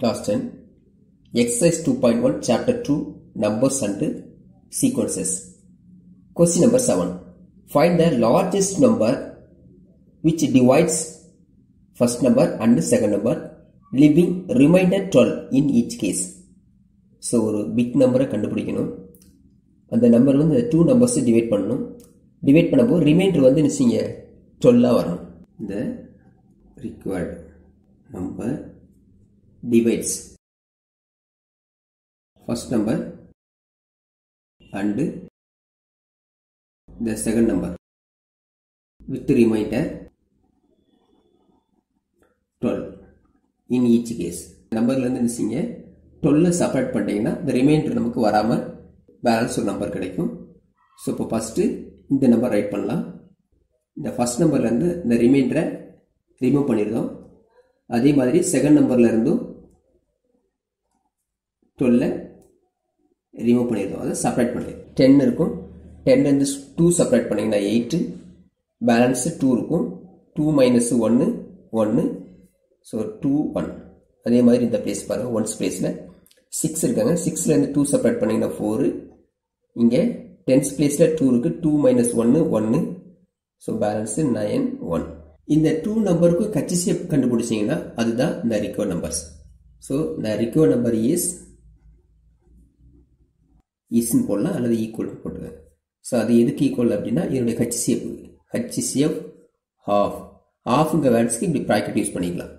Class 10 Exercise 2.1 Chapter 2 Numbers and Sequences Question number 7 Find the largest number which divides first number and second number leaving remainder 12 in each case so ஒரு big நம்பரை கண்டுபிடிக்கணும் அந்த number வந்து two numbers divide பண்ணணும் divide பண்ணும்போது remainder வந்து நிச்சயங்க டுவெல்லாக வரணும் இந்த required number divides First number and the second number. With remainder 12 in each case நம்பர்லேருந்து நிச்சயங்க டுவெல்லை செப்பரேட் பண்ணிட்டீங்கன்னா இந்த ரிமைண்டர் நமக்கு வராமல் பேலன்ஸ் ஒரு நம்பர் கிடைக்கும். ஸோ இப்போ ஃபஸ்ட்டு இந்த நம்பர் ரைட் பண்ணலாம். இந்த ஃபஸ்ட் நம்பர்லேருந்து இந்த ரிமைண்டரை ரிமூவ் பண்ணியிருந்தோம் அதே மாதிரி செகண்ட் நம்பர்லேருந்தும் டுவெல்ல ரிமூவ் பண்ணிடுவோம் அதை செப்பரேட் பண்ணிடுறோம் டென் இருக்கும். டென்லேருந்து டூ செப்பரேட் பண்ணிங்கன்னா எயிட்டு பேலன்ஸு டூ இருக்கும். டூ மைனஸ் ஒன்று ஒன்று ஸோ டூ ஒன் அதே மாதிரி இந்த பிளேஸ் பாருங்கள் ஒன்ஸ் பிளேஸில் சிக்ஸ் இருக்காங்க. சிக்ஸ்லேருந்து டூ செப்பரேட் பண்ணிங்கன்னா ஃபோரு இங்கே டென்ஸ் பிளேஸில் டூ இருக்குது டூ மைனஸ் ஒன்று ஒன்று ஸோ பேலன்ஸு நயன் ஒன் இந்த டூ நம்பருக்கும் கச்சிசியப் கண்டுபிடிச்சிங்கன்னா அதுதான் இந்த ரிக்கவர் நம்பர்ஸ் ஸோ இந்த ரிக்கவர் நம்பர் இஸ் இஸ்ன்னு போடலாம் அல்லது ஈக்குவல் போட்டுருங்க ஸோ அது எதுக்கு ஈக்குவல் அப்படின்னா இதனுடைய ஹச்சிசிஎஃப் ஹச்சிசிஎஃப் ஹாஃப் ஹாஃப்ங்க வேர்ட்ஸ்க்கு இப்படி ப்ராக்கெட் யூஸ் பண்ணிக்கலாம்.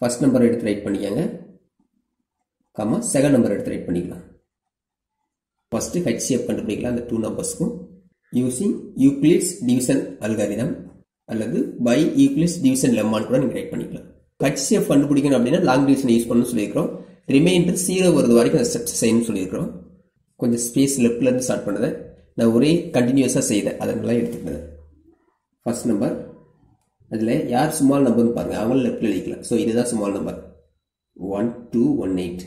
ஃபர்ஸ்ட் நம்பர் எடுத்து ரைட் பண்ணிக்கோங்க. கம்மா செகண்ட் நம்பர் எடுத்து ரைட் பண்ணிக்கலாம். ஃபஸ்ட்டு ஹச்சிஎஃப் கண்டுபிடிக்கலாம் அந்த டூ நம்பர்ஸ்க்கும் யூஸிங் யூக்ளிட்ஸ் டிவிஷன் அல்காரிதம் அல்லது பை யூக்ளிஸ் டிவிஷன் லெம்மான் கூட நீங்கள் ரைட் பண்ணிக்கலாம். ஹச்சிஎஃப் கண்டுபிடிக்கணும் அப்படின்னா லாங் டிவிஷன் யூஸ் பண்ணணும்னு சொல்லியிருக்கிறோம். ரிமைண்டர் சீரோ வருது வரைக்கும் அந்த ஸ்டெப்ஸ் செய்யணும்னு சொல்லியிருக்கிறோம். கொஞ்சம் ஸ்பேஸ் லெஃப்ட்லேருந்து ஸ்டார்ட் பண்ணதை நான் ஒரே கண்டினியூஸாக செய்தேன். அதனால எடுத்துக்கிட்டேன். ஃபர்ஸ்ட் நம்பர் அதில் யார் ஸ்மால் நம்பர்னு பாருங்கள் அவங்களும் லெஃப்டில் எழுதிக்கலாம் ஸோ இதுதான் small number one two one eight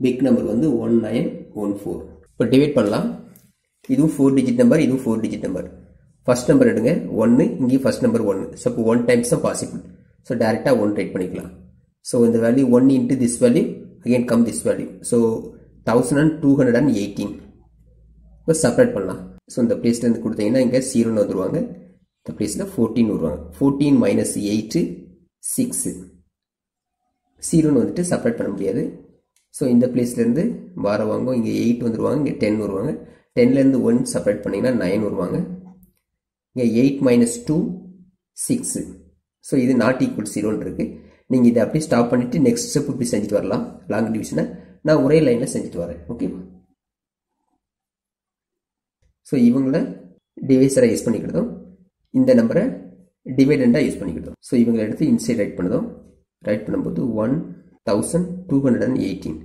big number வந்து ஒன் நைன் ஒன் ஃபோர் இப்போ டிவைட் பண்ணலாம். இதுவும் ஃபோர் டிஜிட் நம்பர் இதுவும் four digit number first number எடுங்க. ஒன்று இங்கேயும் ஃபர்ஸ்ட் நம்பர் ஒன்று ஸோ இப்போ ஒன் டைம்ஸ் தான் பாசிபிள் ஸோ டேரெக்டாக ஒன் ரைட் பண்ணிக்கலாம். ஸோ இந்த value one into this value again come this value so thousand and two hundred and eighteen இப்போ செப்பரேட் பண்ணலாம். ஸோ இந்த பிளேஸ்லேருந்து கொடுத்தீங்கன்னா இங்கே ஜீரோன்னு வந்துருவாங்க இந்த பிளேஸில் ஃபோர்டீன் வருவாங்க. ஃபோர்டீன் மைனஸ் எயிட்டு சிக்ஸு ஜீரோன்னு வந்துட்டு செப்பரேட் பண்ண முடியாது. ஸோ இந்த பிளேஸ்லேருந்து வரவாங்க இங்கே எயிட் வந்துருவாங்க இங்கே டென் வருவாங்க. டென்லேருந்து ஒன் செப்பரேட் பண்ணிங்கன்னா நைன் வருவாங்க. இங்கே eight minus two six so இது நாட் ஈக்குவல் ஜீரோன்னு இருக்குது நீங்கள் இதை அப்படியே ஸ்டாப் பண்ணிவிட்டு நெக்ஸ்ட் ஸ்டெப் இப்படி செஞ்சுட்டு வரலாம். லாங் டிவிஷனை நான் ஒரே லைனில் செஞ்சுட்டு வரேன். ஓகேவா ஸோ இவங்கள டிவைஸராக யூஸ் பண்ணிக்கிட்டதும் இந்த நம்பரை டிவைடண்டாக யூஸ் பண்ணிக்கிட்டோம் ஸோ இவங்களை எடுத்து இன்சைட் ரைட் பண்ணதும். ரைட் பண்ணும்போது one thousand two hundred and eighteen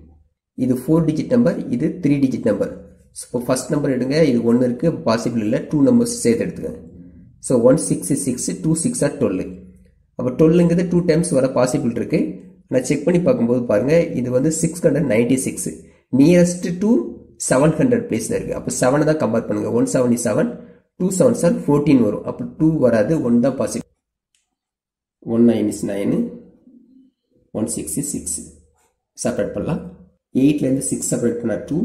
இது ஃபோர் டிஜிட் நம்பர் இது த்ரீ டிஜிட் நம்பர் ஸோ இப்போ ஃபஸ்ட் நம்பர் எடுங்க இது ஒன்று இருக்குது பாசிபிள் இல்லை டூ நம்பர்ஸ் சேர்த்து எடுத்துக்கங்க. So one six six two six are twelve அப்போ டுவெல்லுங்கிறது டூ டைம்ஸ் வர பாசிபிள் இருக்குது நான் செக் பண்ணி பார்க்கும்போது பாருங்கள் இது வந்து six hundred ninety six nearest to seven hundred பிளேஸில் இருக்குது அப்போ செவனை தான் கம்பேர் பண்ணுங்கள் one seventy seven two seven sir fourteen வரும். அப்போ டூ வராது ஒன் தான் possible one nine is nine one six is six separate பண்ணலாம் எயிட்லேருந்து சிக்ஸ் செப்பரேட் பண்ணால் டூ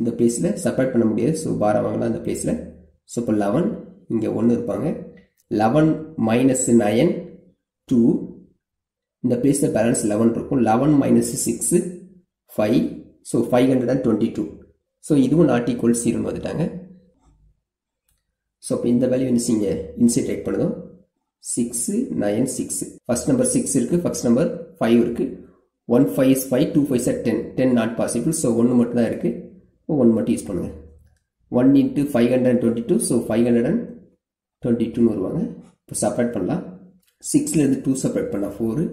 இந்த பிளேஸில் செப்பரேட் பண்ண முடியாது. ஸோ பாரா வாங்கலாம் அந்த பிளேஸில் ஸோ இப்போ லெவன் இங்கே ஒன்று இருப்பாங்க. லெவன் மைனஸ் நயன் டூ இந்த பிளேஸில் பேலன்ஸ் லெவன் இருக்கும். Eleven minus six five so five hundred and twenty two so இதுவும் நாட் ஈக்குவல் ஜீரோன்னு வந்துட்டாங்க. ஸோ இப்போ இந்த வேல்யூ என்ன இங்கே இன்சிட்ரேட் பண்ணுதோம். Six nine six first number six இருக்குது ஃபர்ஸ்ட் நம்பர் ஃபைவ் இருக்குது one five is five two five are ten ten not possible so ஒன்று மட்டும் தான் இருக்குது ஒன் மட்டும் யூஸ் பண்ணுங்கள் one into five hundred and twenty two so five hundred and twenty டூன்னு வருவாங்க. இப்போ செப்பரேட் பண்ணலாம். சிக்ஸ்லேருந்து டூ செப்பரேட் பண்ணால் ஃபோரு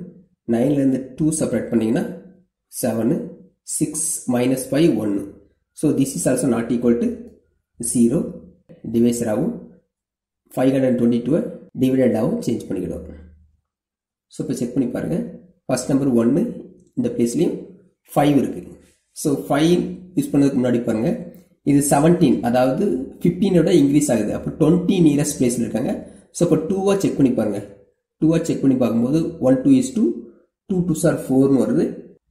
நைன்லேருந்து டூ செப்பரேட் பண்ணிங்கன்னா செவனு சிக்ஸ் மைனஸ் ஃபைவ் ஒன்று so this is also not equal to zero டிவைசராகவும் five hundred twenty டூவை டிவிடெண்டாகவும் சேஞ்ச் பண்ணிக்கிடும் ஸோ இப்போ செக் பண்ணி பாருங்கள் ஃபஸ்ட் நம்பர் ஒன்று இந்த பிளேஸ்லேயும் ஃபைவ் இருக்குது ஸோ ஃபைவ் யூஸ் பண்ணதுக்கு முன்னாடி பாருங்கள் இது செவன்டீன் அதாவது ஃபிஃப்டீனோட இன்க்ரீஸ் ஆகுது. அப்போ டுவெண்ட்டி நியரஸ்ட் பிளேஸில் இருக்காங்க. ஸோ இப்போ டூவாக செக் பண்ணி பாருங்கள் டூவாக செக் பண்ணி பார்க்கும்போது one two is two two two are ஃபோர்னு வருது.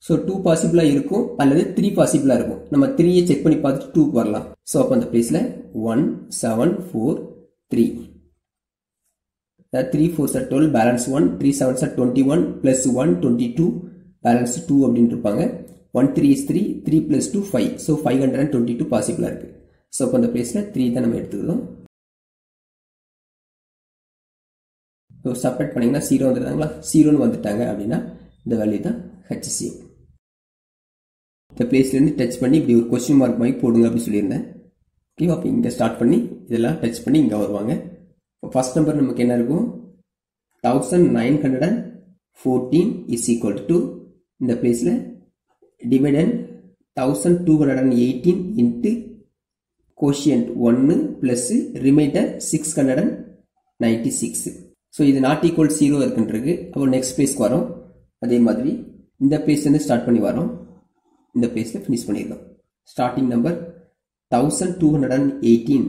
ஸோ டூ பாசிபிளாக இருக்கும் அல்லது த்ரீ பாசிபிளாக இருக்கும். நம்ம த்ரீயை செக் பண்ணி பார்த்துட்டு டூக்கு வரலாம். ஸோ அப்போ அந்த பிளேஸில் one seven four three three four are twelve balance one three seven are twenty one plus one twenty two balance two அப்படின்னு இருப்பாங்க. One three is three three plus two five so five hundred and twenty two பாசிபிளாக இருக்குது so அப்போ அந்த பிளேஸில் three தான் நம்ம எடுத்துக்கிறோம் so சப்ரேட் பண்ணிங்கன்னா ஜீரோ வந்துருந்தாங்களா ஜீரோன்னு வந்துட்டாங்க அப்படின்னா இந்த வேல்யூ தான் ஹெச்சிஎம் இந்த பிளேஸ்லேருந்து டச் பண்ணி இப்படி ஒரு கொஸ்டின் மார்க் மாதிரி போடுங்க அப்படின்னு சொல்லியிருந்தேன். ஓகே அப்போ இங்கே ஸ்டார்ட் பண்ணி இதெல்லாம் டச் பண்ணி இங்கே வருவாங்க. இப்போ ஃபஸ்ட் நம்பர் நமக்கு என்ன இருக்கும்? Thousand nine hundred and fourteen is equal to இந்த பிளேஸில் dividend thousand two hundred and eighteen into quotient ஒன்று plus remainder six hundred and ninety six so இது நாட் ஈக்குவல் ஜீரோ இருக்குன்றது. அப்போ நெக்ஸ்ட் பிளேஸ்க்கு வரோம். அதே மாதிரி இந்த பேஜ்லேருந்து ஸ்டார்ட் பண்ணி வரோம். இந்த பேஜில் ஃபினிஷ் பண்ணிடலாம். Starting number thousand two hundred and eighteen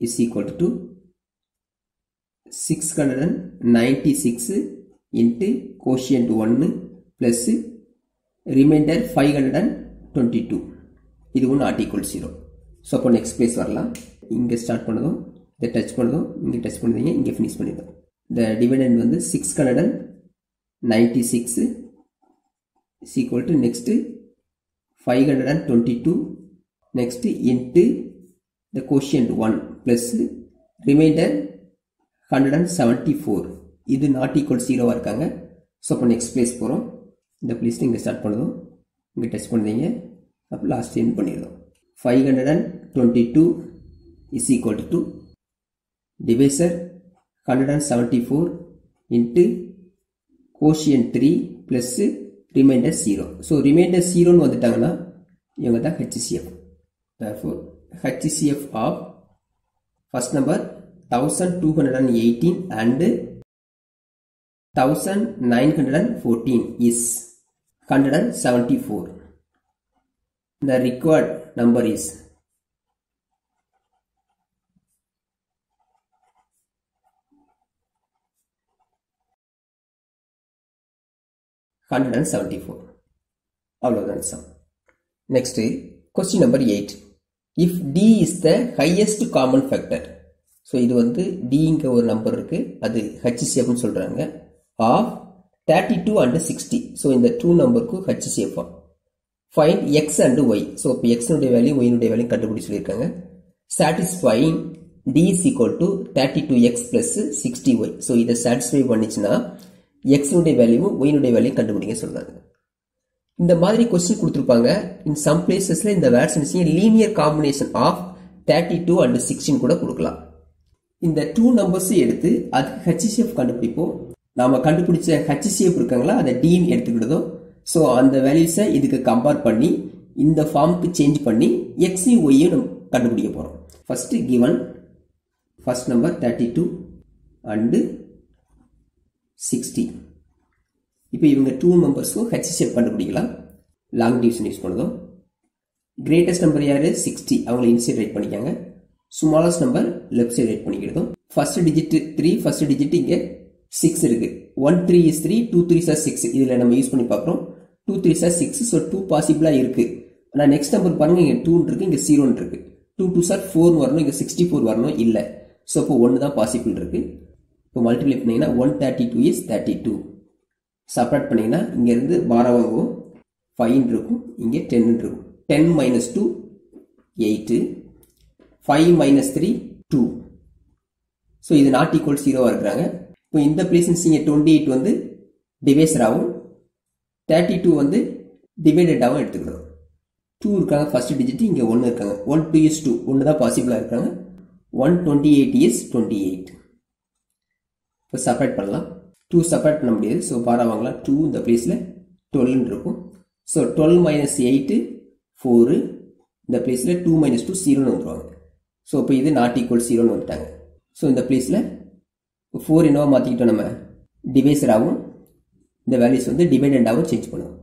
is equal to six hundred and ninety six into quotient ஒன்று plus remainder five hundred and twenty two இது ஒன்று ஈக்குவல் ஜீரோ ஸோ அப்போ நெக்ஸ்ட் பிளேஸ் வரலாம். இங்கே ஸ்டார்ட் பண்ணதும் இதை touch பண்ணதும் இங்கே டச் பண்ணுறீங்க இங்கே ஃபினிஷ் பண்ணிடுவோம் இந்த டிவிடெண்ட் வந்து six hundred and ninety six is equal to next 522 next into the quotient 1 plus remainder 174 இது நாட் ஈக்குவல் ஜீரோவாக இருக்காங்க. ஸோ அப்போ நெக்ஸ்ட் பிளேஸ் போகிறோம் இந்த பிளேஸ் இங்கே ஸ்டார்ட் பண்ணுறோம் இங்கே டச் பண்ணுறீங்க. அப்போ லாஸ்ட் எண்ட் பண்ணிடுறோம். Five hundred and twenty two is equal to divisor hundred and seventy four into quotient three plus remainder zero so remainder ஜீரோன்னு வந்துட்டாங்கன்னா இவங்க தான் HCF therefore HCF of first number 1218 and 1914 is 174 the required number is hundred and seventy four அவ்வளோதான் sum next question number eight if d is the highest common factor so இது வந்து டிங்கிற ஒரு number இருக்குது அது ஹெச்சிசிஎஃப்னு சொல்கிறாங்க of thirty two and sixty so இந்த டூ நம்பருக்கு HCF find x and y so இப்போ எக்ஸனுடைய வேல்யூ ஒயினுடைய வேல்யூ கண்டுபிடி சொல்லியிருக்காங்க. Satisfying d is equal to thirty two x plus sixty y so இதை சாட்டிஸ்ஃபை பண்ணிச்சுன்னா எக்ஸினுடைய வேல்யூவும் ஒயினுடைய வேல்யூ கண்டுபிடிங்க சொல்கிறாங்க இந்த மாதிரி கொஸ்டின் கொடுத்துருப்பாங்க. இன் சம் பிளேசஸில் இந்த words linear combination of thirty two and sixteen கூட கொடுக்கலாம். இந்த டூ நம்பர்ஸும் எடுத்து அதுக்கு ஹெச்சிசிஎஃப் கண்டுபிடிப்போம். நாம் கண்டுபிடிச்ச ஹெச்சிசிஎஃப் இருக்காங்களா அதை டீன் எடுத்துக்கிட்டதோ ஸோ அந்த வேல்யூஸை இதுக்கு கம்பேர் பண்ணி இந்த ஃபார்முக்கு சேஞ்ச் பண்ணி எக்ஸையும் ஒய்யும் நம்ம கண்டுபிடிக்க போகிறோம் first given first number thirty two and sixty இப்போ இவங்க டூ மெம்பர்ஸ்க்கும் ஹெச்சிஎஃப் கண்டுபிடிக்கலாம் லாங் டிவிஷன் யூஸ் பண்ணதும். கிரேட்டஸ்ட் நம்பர் யார்? சிக்ஸ்டி அவங்களை இன்சைட் ரைட் பண்ணிக்காங்க. Smallest number left side write பண்ணிக்கிறதும் first digit three first digit இங்கே சிக்ஸ் இருக்குது one three is three two three are six இதில் நம்ம யூஸ் பண்ணி பார்க்குறோம். Two three are six so two பாசிபிளாக இருக்குது ஆனால் நெக்ஸ்ட் நம்பர் பாருங்கள் இங்கே டூன்னு இருக்குது இங்கே ஜீரோன்னு இருக்குது டூ டூ சார் ஃபோர்னு வரணும் இங்கே சிக்ஸ்டி ஃபோர் வரணும் இல்லை. ஸோ இப்போ ஒன்று தான் பாசிபிள் இருக்குது இப்போ மல்டிப்ளை பண்ணிங்கன்னா one thirty two is thirty two separate பண்ணிங்கன்னா இங்கேருந்து பாரம் ஃபைன் இருக்கும். இங்கே டென் இருக்கும். Ten minus two eight five minus three two so இது நாட் ஈக்குவல் ஜீரோவாக இருக்கிறாங்க. இப்போ இந்த பிளேசன்ஸ் இங்கே டுவெண்ட்டி எயிட் வந்து டிவைசராகவும் தேர்ட்டி டூ வந்து டிவைடடாகவும் எடுத்துக்கிறோம். டூ இருக்காங்க ஃபர்ஸ்ட் டிஜிட் இங்கே ஒன்று இருக்காங்க. ஒன் டூ இஸ் டூ ஒன்று தான் பாசிபிளாக இருக்காங்க. One twenty eight is twenty eight இப்போ செப்பரேட் பண்ணலாம். டூ செப்பரேட் பண்ண முடியாது. ஸோ பாரா வாங்கலாம். டூ இந்த பிளேஸில் டுவெல்னு இருக்கும். So twelve minus eight four இந்த பிளேஸில் டூ மைனஸ் டூ ஜீரோன்னு வந்துடுவாங்க ஸோ இப்போ இது நாட் ஈக்குவல் ஜீரோன்னு வந்துட்டாங்க. ஸோ இந்த பிளேஸில் ஃபோர் என்னவோ மாற்றிக்கிட்டோம் நம்ம. டிவைசராகவும் இந்த வேல்யூஸ் வந்து டிவைடண்டாகவும் சேஞ்ச் பண்ணுவோம்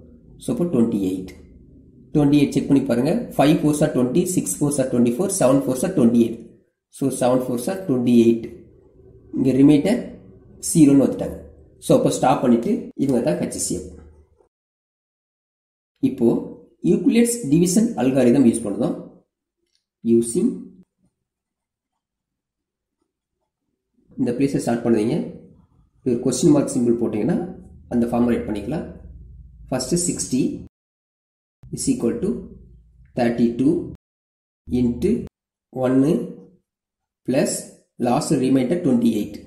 ஸோ இப்போ twenty eight twenty eight check பண்ணி பாருங்கள் five four are twenty six four are twenty four seven four are twenty eight so seven four are twenty eight இங்கே ரிமைட்டர் சீரோன்னு வந்துட்டாங்க ஸோ அப்போ ஸ்டாப் பண்ணிவிட்டு இவங்க தான் ஹெச்சிசிஎஃப் இப்போது யூக்ளியட்ஸ் டிவிஷன் அல்காரிதம் யூஸ் பண்ணுறோம் யூசிங் இந்த பிளேஸை ஸ்டார்ட் பண்ணுவீங்க. ஒரு கொஸ்டின் மார்க் சிம்பிள் போட்டிங்கன்னா அந்த ஃபார்ம் ரைட் பண்ணிக்கலாம். First sixty is equal to thirty two into ஒன்று plus last remainder twenty eight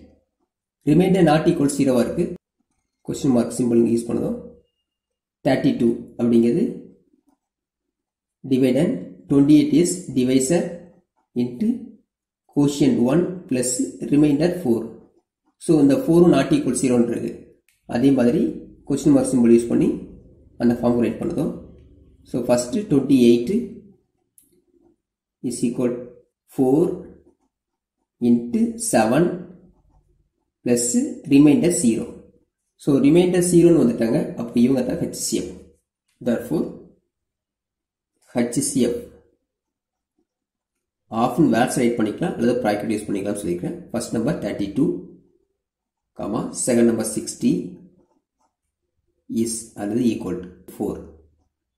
remainder not equal ஜீரோவாக இருக்குது கொஸ்டின் மார்க் சிம்பிள் யூஸ் பண்ணதும் தேர்ட்டி டூ அப்படிங்கிறது. Dividend twenty eight is divisor into quotient one plus remainder four so இந்த ஃபோரும் not equal ஜீரோன்னு அதே மாதிரி கொஸ்டின் மார்க் சிம்பிள் யூஸ் பண்ணி அந்த ஃபார்ம் ரைட் பண்ணதும் so first twenty eight is equal four into seven plus remainder zero so remainder ஜீரோன்னு வந்துட்டாங்க. அப்போ இவங்க தான் ஹெச்சிஎஃப் தர்ஃபோர் ஹெச்சிஎஃப் ஆஃப்னு வேர்ட்ஸ் ரைட் பண்ணிக்கலாம். அல்லது ப்ராக்கெட் யூஸ் பண்ணிக்கலாம் சொல்லியிருக்கேன் first number thirty two comma second number sixty is அல்லது ஈக்குவல் டு ஃபோர்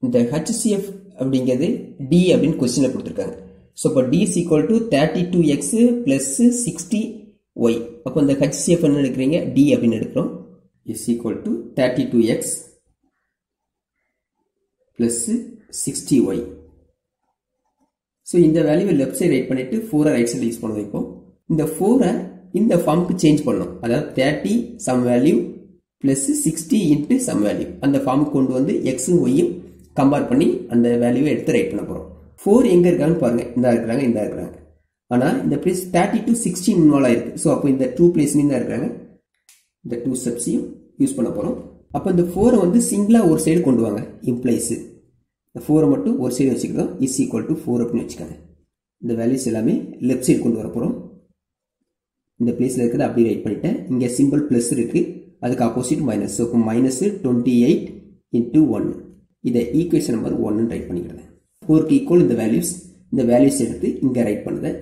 இந்த ஹெச்சிஎஃப் அப்படிங்கிறது டி அப்படின்னு கொஸ்டினில் கொடுத்துருக்காங்க. ஸோ இப்போ d is equal to thirty two x plus sixty y அப்போ இந்த ஹெச்சிஎஃப் என்ன எடுக்கிறீங்க? டி அப்படின்னு எடுக்கிறோம். Is equal to thirty two x plus sixty y so இந்த வேல்யூவை லெஃப்ட் சைடு ரைட் பண்ணிட்டு ஃபோரை ரைட் சைடு யூஸ் பண்ண வைப்போம். இந்த ஃபோரை இந்த ஃபார்முக்கு சேஞ்ச் பண்ணணும் அதாவது thirty some value plus sixty into some value அந்த ஃபார்முக்கு கொண்டு வந்து எக்ஸும் ஒய்யும் கம்பேர் பண்ணி அந்த வேல்யூவை எடுத்து ரைட் பண்ண போகிறோம் ஃபோர் எங்கே இருக்காங்கன்னு பாருங்கள் இந்த இருக்கிறாங்க இந்த இருக்கிறாங்க. ஆனால் இந்த place thirty two sixty involve ஆயிருக்கு. ஸோ அப்போ இந்த டூ பிளேஸ்லையும் தான் இருக்கிறாங்க இந்த டூ ஸ்டெப்ஸையும் யூஸ் பண்ண போகிறோம் அப்போ இந்த ஃபோரை வந்து சிங்கிளாக ஒரு சைடு கொண்டு வாங்க. இம்ப்ளைஸு இந்த ஃபோரை மட்டும் ஒரு சைடு வச்சுக்கிறோம் இஸ் ஈக்குவல் டு ஃபோர் அப்படின்னு வச்சுக்கோங்க. இந்த வேல்யூஸ் எல்லாமே லெஃப்ட் சைடு கொண்டு வர போகிறோம் இந்த பிளேஸில் இருக்கிறத அப்படி ரைட் பண்ணிட்டேன். இங்கே சிம்பிள் ப்ளஸ் இருக்குது அதுக்கு ஆப்போசிட் மைனஸ் ஸோ இப்போ minus twenty eight into one இதை ஈக்குவேஷன் நம்பர் ஒன்னு ரைட் பண்ணிக்கிறேன். ஃபோருக்கு ஈக்குவல் இந்த வேல்யூஸ் இந்த வேல்யூஸ் எடுத்து இங்கே ரைட் பண்ணுறேன்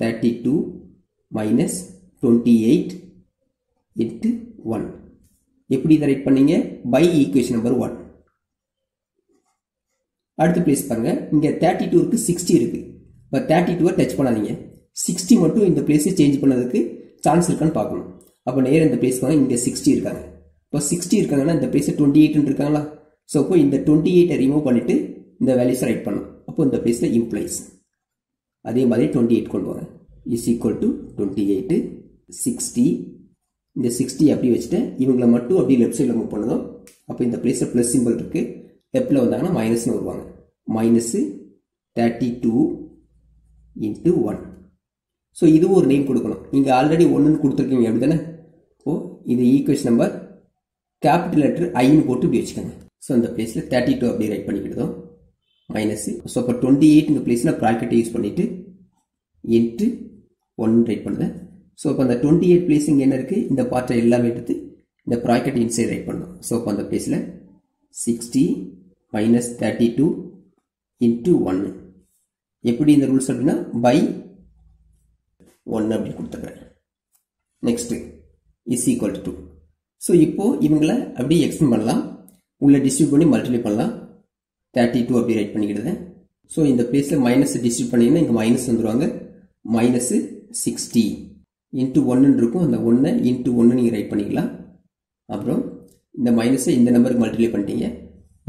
thirty two minus minus eight into one எப்படி இதை ரைட் பண்ணீங்க? பை ஈக்குவேஷன் நம்பர் ஒன் அடுத்து ப்ளேஸ் பாருங்கள் இங்கே தேர்ட்டி டூருக்கு சிக்ஸ்டி இருக்குது இப்போ தேர்ட்டி டூவை டச் பண்ணாதீங்க. சிக்ஸ்டி மட்டும் இந்த பிளேஸை சேஞ்ச் பண்ணதுக்கு சான்ஸ் இருக்கான்னு பார்க்கணும். அப்போ நேராக இந்த பிளேஸ் பாருங்க. இங்கே சிக்ஸ்டி இருக்காங்க. இப்போ சிக்ஸ்டி இருக்காங்கன்னா இந்த பிளேஸை டுவெண்ட்டி எயிட்னு இருக்காங்களா? ஸோ அப்போ இந்த டுவெண்ட்டி எயிட்டை ரிமூவ் பண்ணிவிட்டு இந்த வேல்யூஸை ரைட் பண்ணணும். அப்போ இந்த பிளேஸில் இம்ப்ளைஸ் அதே மாதிரி டுவெண்ட்டி எயிட் கொண்டு வாங்க is equal to twenty eight sixty இந்த சிக்ஸ்டி அப்படி வச்சுட்டேன் இவங்களை மட்டும் அப்படியே லெஃப்ட் சைடில் மூவ் பண்ணதும் அப்போ இந்த பிளேஸில் ப்ளஸ் சிம்பிள் இருக்குது லெஃப்டில் வந்தாங்கன்னா மைனஸ்னு வருவாங்க. Minus thirty two into one so இதுவும் ஒரு நேம் கொடுக்கணும். நீங்கள் ஆல்ரெடி ஒன்றுன்னு கொடுத்துருக்கீங்க அப்படி தானே ஓ இது ஈக்குவேஷன் நம்பர் கேபிட்டல் லெட்டர் ஐன்னு போட்டு இப்படி வச்சுக்கோங்க. ஸோ அந்த பிளேஸில் தேர்ட்டி டூ அப்படி ரைட் பண்ணிக்கிட்டதும் மைனஸ் ஸோ இப்போ டுவெண்ட்டி எயிட் இந்த பிளேஸில் ப்ராக்கெட்டை யூஸ் பண்ணிவிட்டு எட்டு ஒன் ரைட் பண்ணுவேன் ஸோ இப்போ அந்த டுவெண்ட்டி எயிட் பிளேஸ் இங்கே என்ன இருக்குது இந்த பார்ட்டை எல்லாமே எடுத்து இந்த ப்ராக்கெட் இன்சைட் ரைட் பண்ணணும். ஸோ அப்போ அந்த பிளேஸில் sixty minus thirty two into ஒன்று எப்படி இந்த ரூல்ஸ் அப்படின்னா பை ஒன்று அப்படின்னு கொடுத்துக்கிறேன் next is equal to two so இப்போது இவங்களை அப்படியே எக்ஸ்டெண்ட் பண்ணலாம். உள்ள டிஸ்ட்ரிபியூட் பண்ணி மல்டிப்ளை பண்ணலாம். தேர்ட்டி டூ அப்படி ரைட் பண்ணிக்கிடுது. ஸோ இந்த பிளேஸில் மைனஸ் டிஸ்ட்ரிப் பண்ணிங்கன்னா இங்கே மைனஸ் வந்துடுவாங்க மைனஸு சிக்ஸ்டி இன்ட்டு ஒன்றுன்னு இருக்கும். அந்த ஒன்றை இன்ட்டு ஒன்று நீங்கள் ரைட் பண்ணிக்கலாம். அப்புறம் இந்த மைனஸை இந்த நம்பருக்கு மல்டிப்ளை பண்ணிட்டீங்க.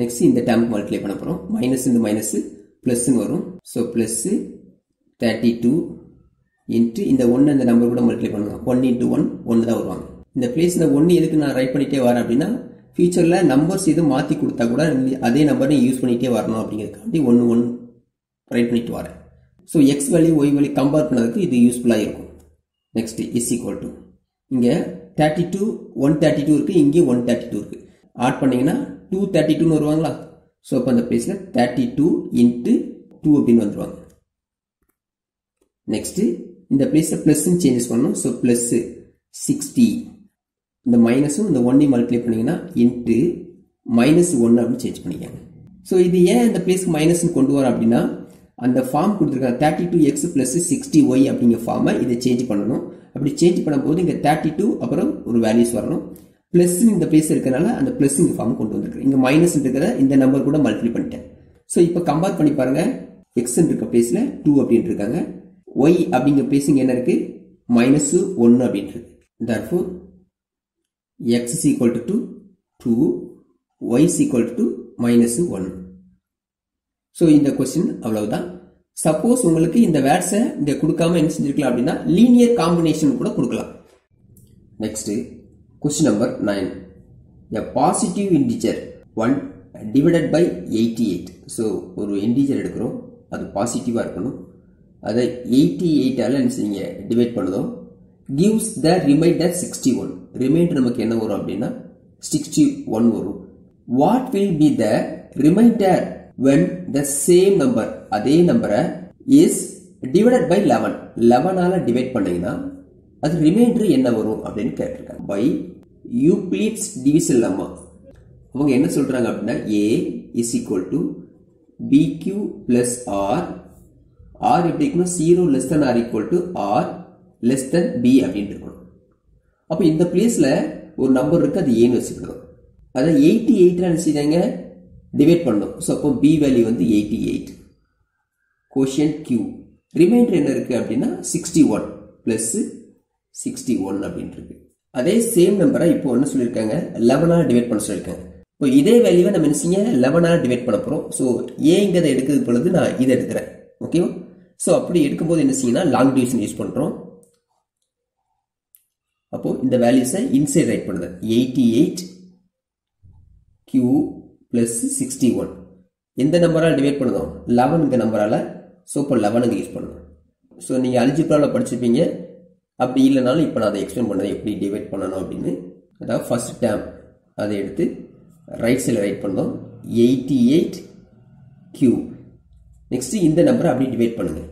நெக்ஸ்ட் இந்த டேமுக்கு மல்டிப்ளை பண்ண போகிறோம் மைனஸ் இந்த மைனஸ் ப்ளஸ்ன்னு வரும். So plus thirty two into இந்த ஒன்று இந்த நம்பர் கூட மல்டிப்ளை பண்ணுவாங்க ஒன் இன்ட்டு ஒன் ஒன்று தான் வருவாங்க. இந்த பிளேஸில் ஒன்று எதுக்கு நான் ரைட் பண்ணிகிட்டே வரேன் அப்படின்னா ஃபியூச்சரில் நம்பர்ஸ் எதுவும் மாற்றி கொடுத்தா கூட அதே நம்பரை யூஸ் பண்ணிகிட்டே வரணும் அப்படிங்கிறதுக்காண்டி ஒன்று ஒன்று ரைட் பண்ணிட்டு வரேன். So x value y value compare பண்ணதுக்கு இது யூஸ்ஃபுல்லாக இருக்கும். நெக்ஸ்ட் இஸ் ஈக்குவல் டு இங்கே thirty two one thirty two இருக்குது இங்கேயும் ஒன் தேர்ட்டி டூ இருக்குது ஆட் பண்ணிங்கன்னா டூ தேர்ட்டி டூன்னு வருவாங்களா? ஸோ அப்போ அந்த பிளேஸில் தேர்ட்டி டூ இன்ட்டு டூ அப்படின்னு வந்துடுவாங்க நெக்ஸ்ட்டு இந்த பிளேஸில் ப்ளஸ்ன்னு சேஞ்சஸ் பண்ணணும். ஸோ ப்ளஸ்ஸு சிக்ஸ்டி இந்த மைனஸும் இந்த ஒன்னையும் மல்டிப்ளை பண்ணிங்கன்னா இன்ட்டு மைனஸ் ஒன்று அப்படின்னு சேஞ்ச் பண்ணிக்கோங்க. ஸோ இது ஏன் இந்த பிளேஸ்க்கு மைனஸ்னு கொண்டு வரோம் அப்படின்னா அந்த ஃபார்ம் கொடுத்துருக்காங்க thirty two x plus sixty y அப்படிங்கிற ஃபார்மை இதை சேஞ்ச் பண்ணணும். அப்படி சேஞ்ச் பண்ணும்போது இங்கே தேர்ட்டி டூ அப்புறம் ஒரு வேல்யூஸ் வரணும். பிளஸ் இந்த பிளேஸ் இருக்கிறனால அந்த ப்ளஸ் இந்த ஃபார்ம் கொண்டு வந்திருக்கு. இங்கே மைனஸ் இருக்கிற இந்த நம்பர் கூட மல்டிப்ளை பண்ணிட்டேன். ஸோ இப்போ கம்பேர் பண்ணி பாருங்க. எக்ஸ் இருக்க பிளேஸில் டூ அப்படின்னு இருக்காங்க. ஒய் அப்படிங்கிற பிளேஸ் என்ன இருக்குது மைனஸ் ஒன்று அப்படின்ட்டு இருக்கு. X is equal to 2 2 y is equal to minus 1 so இந்த கொஸ்டின் அவ்வளவுதான். சப்போஸ் உங்களுக்கு இந்த வேர்ட்ஸை இந்த கொடுக்காம என்ன செஞ்சிருக்கலாம் அப்படின்னா லீனியர் காம்பினேஷன் கூட கொடுக்கலாம். Next question number nine a positive integer when divided by eighty eight so ஒரு இன்டிஜர் எடுக்கிறோம். அது பாசிட்டிவாக இருக்கணும். அதை எயிட்டி எயிட்டால் என்ன செய்யுங்க? டிவைட் பண்ணுதோம். Gives the remainder 61 remainder நமக்கு என்ன வரும் அப்படின்னா 61 வரும். What will be the remainder when the same number அதே நம்பரை is divided by 11 11 ஆல டிவைட் பண்ணீங்கன்னா அது ரிமைண்டர் என்ன வரும் அப்படின்னு கேட்டிருக்காங்க. பை யூக்ளிப்ஸ் டிவிசல் லம்மா அவங்க என்ன சொல்றாங்க அப்படின்னா a is equal to b q plus r r எப்படி இருக்கணும் zero less than or equal to r less than b அப்படின்னு இருக்கணும். அப்போ இந்த பிளேஸில் ஒரு நம்பர் இருக்குது அது ஏன்னு வச்சுக்கணும். அதை எயிட்டி எயிட்டில் என்ன டிவைட் பண்ணணும். ஸோ அப்போ பி வேல்யூ வந்து eighty eight quotient q remainder என்ன இருக்குது அப்படின்னா sixty one plus sixty one அப்படின்ட்டு இருக்கு. அதே சேம் நம்பரை இப்போ என்ன சொல்லியிருக்காங்க? லெவனாக டிவைட் பண்ண சொல்லியிருக்காங்க. இப்போ இதே வேல்யூவை நம்ம நினச்சிங்க லெவனாக டிவைட் பண்ண போகிறோம் ஸோ ஏங்கிறத எடுக்கிறது பொழுது நான் இதை எடுக்கிறேன். ஓகேவா ஸோ அப்படி எடுக்கும்போது என்ன செய்யணும் லாங் டிவிஷன் யூஸ் பண்ணுறோம் அப்போது இந்த வேல்யூஸை இன்சைட் ரைட் பண்ணுது. Eighty eight q plus sixty one எந்த நம்பரால் டிவைட் பண்ணுதோம் லெவனுங்க நம்பரால் ஸோ இப்போ லெவனுங்க யூஸ் பண்ணுவோம் ஸோ நீங்கள் அல்ஜிப்ராவில் படிச்சிருப்பீங்க. அப்படி இல்லைனாலும் இப்போ நான் அதை எக்ஸ்பிளைன் பண்ணதை எப்படி டிவைட் பண்ணணும் அப்படின்னு. அதாவது ஃபர்ஸ்ட் டேம் அதை எடுத்து ரைட் சைடில் ரைட் பண்ணோம். எயிட்டி எயிட் கியூ நெக்ஸ்ட்டு இந்த நம்பரை அப்படியே டிவைட் பண்ணுங்கள்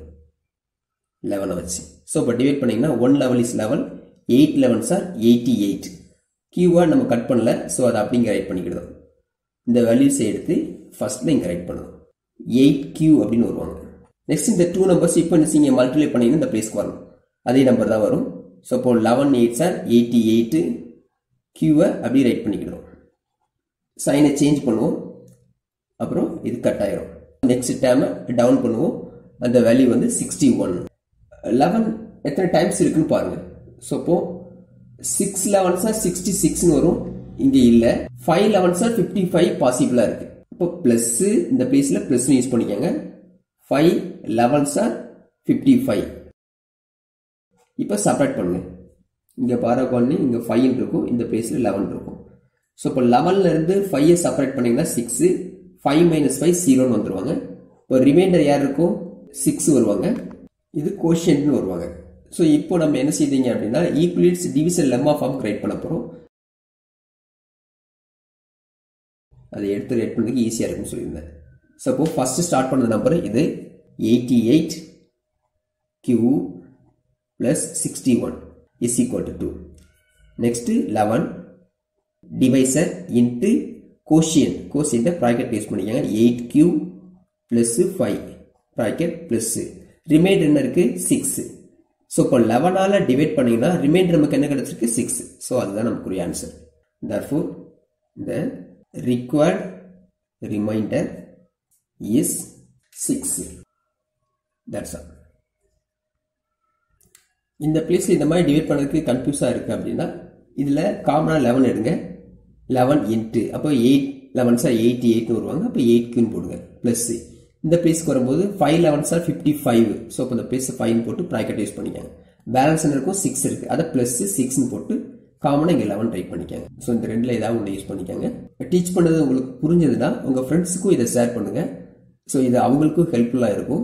லெவனை வச்சு. ஸோ இப்போ டிவைட் பண்ணிங்கன்னா one eleven is eleven eight eleven are eighty eight கியூவாக நம்ம கட் பண்ணல. ஸோ அதை அப்படியும் ரைட் பண்ணிக்கிடுதோம். இந்த வேல்யூஸை எடுத்து ஃபஸ்ட்டில் இங்கே ரைட் பண்ணுவோம் எயிட் கியூ அப்படின்னு வருவாங்க. நெக்ஸ்ட் இந்த டூ நம்பர்ஸ் இப்போ நீங்கள் மல்டிப்ளை பண்ணி இந்த பிளேஸ்க்கு வரணும் அதே நம்பர் தான் வரும். ஸோ இப்போ eleven eight are eighty eight கியூவை அப்படியே ரைட் பண்ணிக்கிடுவோம் சைனை சேஞ்ச் பண்ணுவோம். அப்புறம் இது கட் ஆயிரும். நெக்ஸ்ட் டேமை டவுன் பண்ணுவோம். அந்த வேல்யூ வந்து சிக்ஸ்டி ஒன் லெவன் எத்தனை டைம்ஸ் இருக்குன்னு பாருங்கள் ஸோ அப்போ சிக்ஸ் லெவன்ஸா சிக்ஸ்டி சிக்ஸ்னு வரும். இங்கே இல்லை. ஃபைவ் லெவன்ஸா ஃபிஃப்டி ஃபைவ் பாசிபிளாக இருக்கு. இப்போ ப்ளஸ்ஸு இந்த பிளேஸில் ப்ளஸ்னு யூஸ் பண்ணிக்கோங்க. ஃபைவ் லெவன்ஸா ஃபிஃப்டி ஃபைவ் இப்போ செப்பரேட் பண்ணு இங்கே பாரா காலனி இங்கே ஃபைவ் இருக்கும். இந்த பிளேஸில் லெவன் இருக்கும். ஸோ இப்போ லெவனில் இருந்து ஃபைவ் செப்பரேட் பண்ணிங்கன்னா சிக்ஸு ஃபைவ் மைனஸ் ஃபைவ் ஜீரோன்னு வந்துருவாங்க. இப்போ ரிமைண்டர் யார் இருக்கும் சிக்ஸ் வருவாங்க. இது கோஷியன்ட்னு வருவாங்க. ஸோ இப்போ நம்ம என்ன செய்தீங்க அப்படின்னா Euclid's division lemma form create பண்ண போகிறோம் அதை எடுத்து ரேட் பண்ணுறதுக்கு ஈஸியாக இருக்குன்னு சொல்லியிருந்தேன். ஸோ இப்போ ஃபஸ்ட்டு ஸ்டார்ட் பண்ண நம்பர் இது eighty eight q plus sixty one is equal to to next eleven divisor into quotient கோஷியன்ட்டை bracket use பண்ணிக்கோங்க. Eight q plus five bracket plus remainder என்ன இருக்குது சிக்ஸு ஸோ இப்போ லெவனால் டிவைட் பண்ணிங்கன்னா reminder நமக்கு என்ன கிடைச்சிருக்கு? சிக்ஸ் ஸோ அதுதான் நமக்குரிய answer therefore the required remainder is six that's all இந்த பிளேஸில் இந்த மாதிரி டிவைட் பண்ணுறதுக்கு கன்ஃபியூஸாக இருக்குது அப்படின்னா இதில் காமனாக லெவன் எடுங்க. லெவன் இன்ட்டு அப்போ எயிட் லெவன்ஸாக எயிட்டி எயிட்னு வருவாங்க. அப்போ எயிட்க்குன்னு போடுங்க. ப்ளஸ் இந்த பிளேஸ்க்கு வரும்போது ஃபைவ் லெவன்ஸாக ஃபிஃப்டி ஃபைவ் ஸோ இப்போ இந்த பேஸ் ஃபைவ்னு போட்டு ப்ராக்கெட் யூஸ் பண்ணிக்காங்க பேலன்ஸ் இருக்கும் சிக்ஸ் இருக்குது அதை ப்ளஸ் சிக்ஸ்னு போட்டு காமனாக இங்கே லெவன் டைப் பண்ணிக்காங்க. ஸோ இந்த ரெண்டில் ஏதாவது ஒன்று யூஸ் பண்ணிக்காங்க. டீச் பண்ணது உங்களுக்கு புரிஞ்சதுன்னா உங்கள் ஃப்ரெண்ட்ஸுக்கும் இதை ஷேர் பண்ணுங்கள் ஸோ இது அவங்களுக்கும் ஹெல்ப்ஃபுல்லாக இருக்கும்.